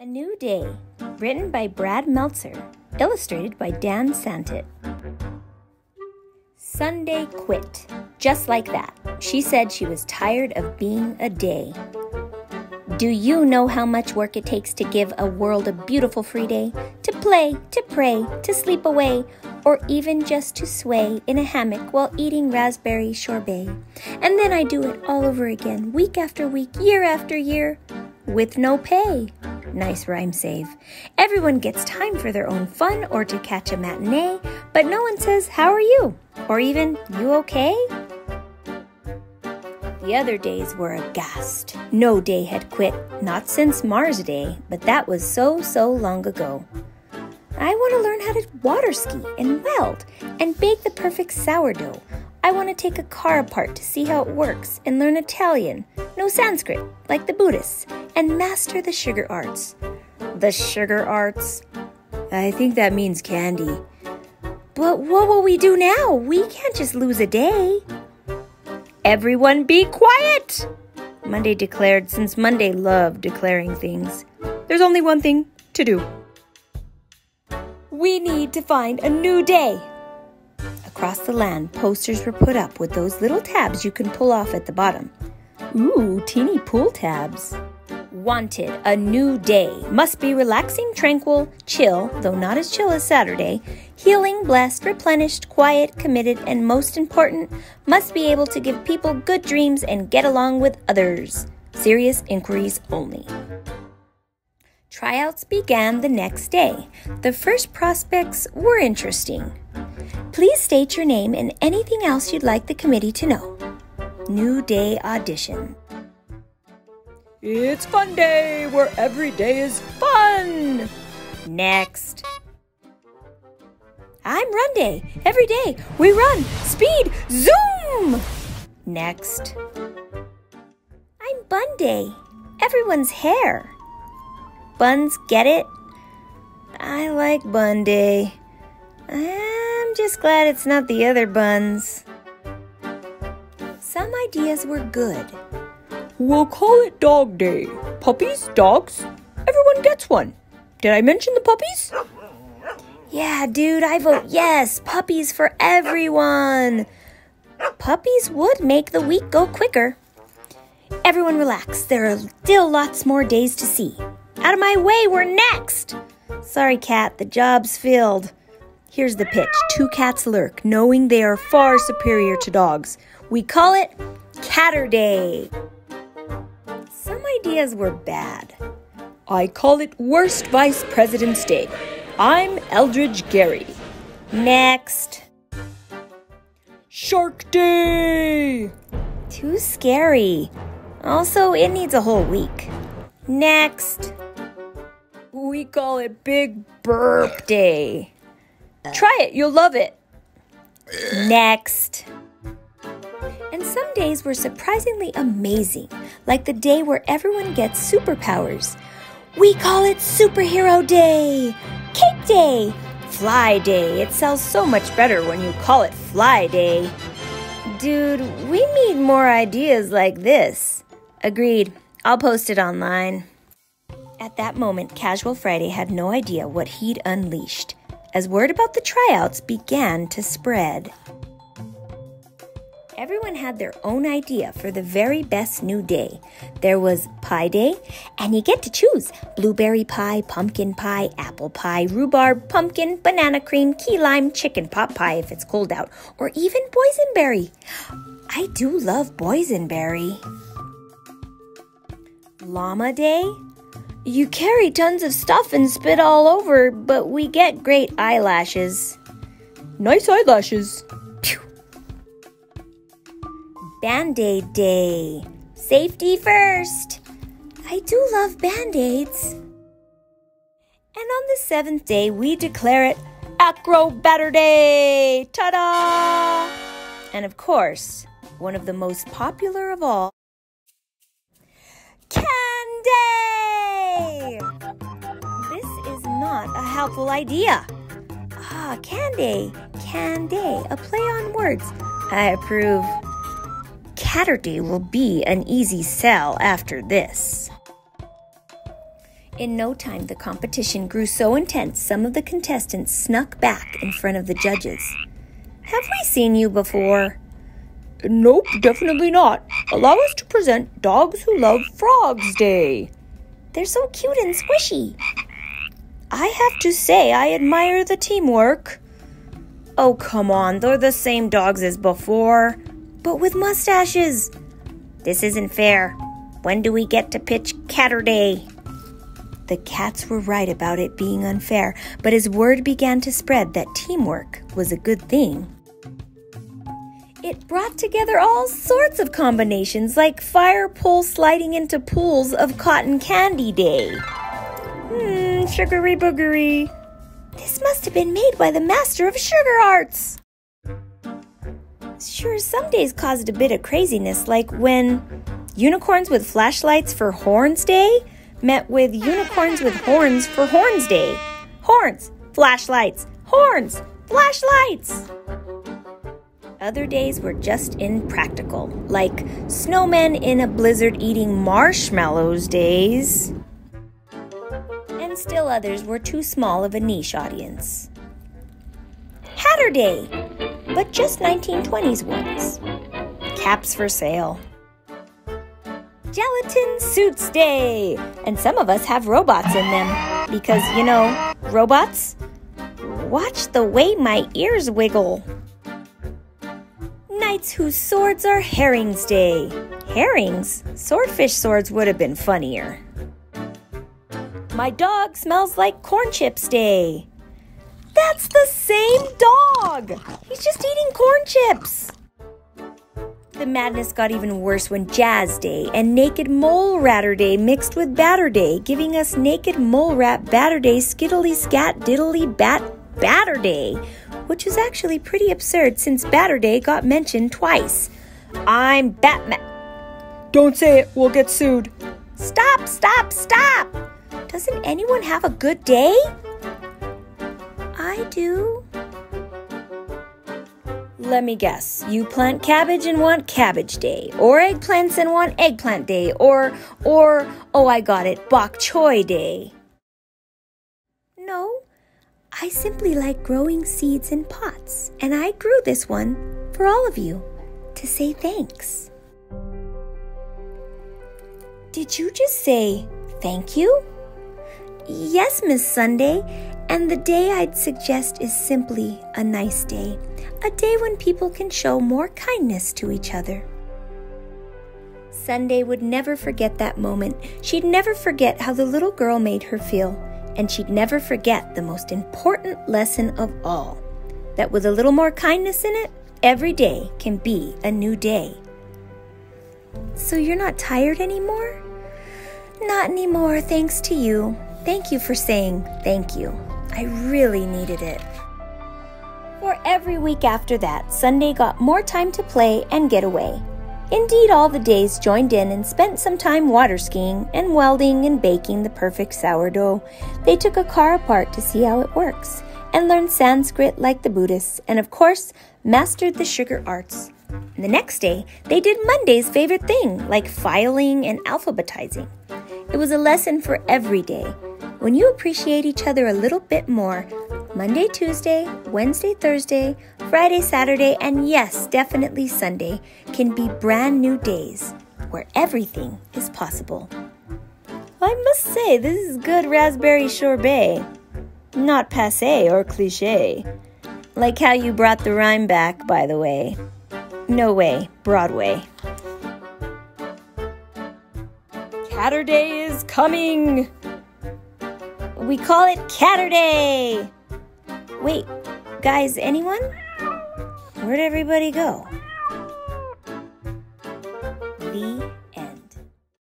A New Day, written by Brad Meltzer, illustrated by Dan Santat. Sunday quit. Just like that. She said she was tired of being a day. Do you know how much work it takes to give a world a beautiful free day? To play, to pray, to sleep away, or even just to sway in a hammock while eating raspberry sorbet. And then I do it all over again, week after week, year after year, with no pay. Nice rhyme save. Everyone gets time for their own fun or to catch a matinee, but no one says, How are you? Or even, You okay? The other days were aghast. No day had quit, not since Mars Day, but that was so, so long ago. I want to learn how to water ski and weld and bake the perfect sourdough. I want to take a car apart to see how it works and learn Italian, no Sanskrit, like the Buddhists, and master the sugar arts. The sugar arts? I think that means candy. But what will we do now? We can't just lose a day. Everyone be quiet! Monday declared since Monday loved declaring things. There's only one thing to do. We need to find a new day. Across the land, posters were put up with those little tabs you can pull off at the bottom. Ooh, teeny pull tabs. Wanted a new day. Must be relaxing, tranquil, chill, though not as chill as Saturday. Healing, blessed, replenished, quiet, committed, and most important, must be able to give people good dreams and get along with others. Serious inquiries only. Tryouts began the next day. The first prospects were interesting. Please state your name and anything else you'd like the committee to know. New Day Audition. It's Fun Day, where every day is fun! Next. I'm Run Day. Every day we run. Speed. Zoom! Next. I'm Bun Day. Everyone's hair. Buns get it? I like Bun Day. I'm just glad it's not the other buns. Some ideas were good. We'll call it Dog Day. Puppies? Dogs? Everyone gets one. Did I mention the puppies? Yeah, dude, I vote yes. Puppies for everyone. Puppies would make the week go quicker. Everyone relax. There are still lots more days to see. Out of my way, we're next. Sorry, cat, the job's filled. Here's the pitch two cats lurk, knowing they are far superior to dogs. We call it Catterday. Some ideas were bad. I call it Worst Vice President's Day. I'm Elbridge Gerry. Next. Shark Day! Too scary. Also, it needs a whole week. Next. We call it Big Burp Day. Try it, you'll love it. Next. And some days were surprisingly amazing, like the day where everyone gets superpowers. We call it Superhero Day, Cake Day, Fly Day. It sells so much better when you call it Fly Day. Dude, we need more ideas like this. Agreed. I'll post it online. At that moment, Casual Friday had no idea what he'd unleashed, as word about the tryouts began to spread. Everyone had their own idea for the very best new day. There was Pie Day, and you get to choose blueberry pie, pumpkin pie, apple pie, rhubarb, pumpkin, banana cream, key lime, chicken pot pie if it's cold out, or even boysenberry. I do love boysenberry. Llama Day? You carry tons of stuff and spit all over, but we get great eyelashes. Nice eyelashes. Band Aid Day. Safety first. I do love band aids. And on the seventh day, we declare it Acrobatter Day. Ta da! And of course, one of the most popular of all, Candy! This is not a helpful idea. Ah, Candy, Candy, a play on words. I approve. Catterday will be an easy sell after this. In no time, the competition grew so intense, some of the contestants snuck back in front of the judges. Have we seen you before? Nope, definitely not. Allow us to present Dogs Who Love Frogs Day. They're so cute and squishy. I have to say, I admire the teamwork. Oh, come on, they're the same dogs as before, but with mustaches. This isn't fair. When do we get to pitch Catterday? The cats were right about it being unfair, but as word began to spread that teamwork was a good thing, it brought together all sorts of combinations like fire pole sliding into pools of cotton candy day. Hmm, sugary boogery. This must have been made by the master of sugar arts. Sure, some days caused a bit of craziness, like when unicorns with flashlights for Horns Day met with unicorns with horns for Horns Day. Horns, flashlights, horns, flashlights. Other days were just impractical, like snowmen in a blizzard eating marshmallows days. And still others were too small of a niche audience. Hatter Day, but just 1920s ones. Caps for sale. Gelatin Suits Day, and some of us have robots in them because, you know, robots? Watch the way my ears wiggle knights whose swords are herrings day. Herrings? Swordfish swords would have been funnier. My dog smells like corn chips day. That's the same dog! He's just eating corn chips. The madness got even worse when Jazz Day and Naked Mole Ratter Day mixed with Batter Day, giving us Naked Mole Rat Batter Day Skiddly Scat Diddly Bat Batter Day, which is actually pretty absurd since Batter Day got mentioned twice. I'm Batman. Don't say it, we'll get sued. Stop, stop, stop! Doesn't anyone have a good day? Do. Let me guess. You plant cabbage and want cabbage day, or eggplants and want eggplant day, or, or, oh, I got it, bok choy day. No, I simply like growing seeds in pots, and I grew this one for all of you to say thanks. Did you just say thank you? Yes, Miss Sunday, and the day I'd suggest is simply a nice day, a day when people can show more kindness to each other. Sunday would never forget that moment. She'd never forget how the little girl made her feel and she'd never forget the most important lesson of all that with a little more kindness in it, every day can be a new day. So you're not tired anymore? Not anymore, thanks to you. Thank you for saying thank you. I really needed it. For every week after that, Sunday got more time to play and get away. Indeed, all the days joined in and spent some time water skiing and welding and baking the perfect sourdough. They took a car apart to see how it works and learned Sanskrit like the Buddhists, and of course, mastered the sugar arts. The next day, they did Monday's favorite thing, like filing and alphabetizing. It was a lesson for every day. When you appreciate each other a little bit more, Monday, Tuesday, Wednesday, Thursday, Friday, Saturday, and yes, definitely Sunday can be brand new days where everything is possible. I must say, this is good raspberry sorbet. Not passe or cliche. Like how you brought the rhyme back, by the way. No way, Broadway. Catterday is coming! We call it Catterday! Wait, guys, anyone? Where'd everybody go?